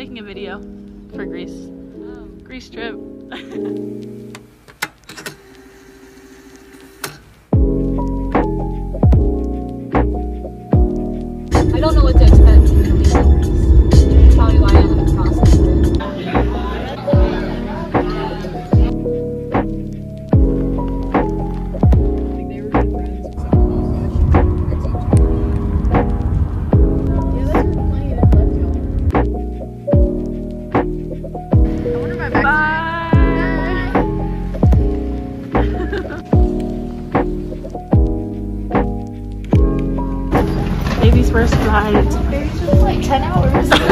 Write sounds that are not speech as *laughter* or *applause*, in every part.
making a video for Greece. Oh. Greece trip. *laughs* like 10 hours.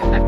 like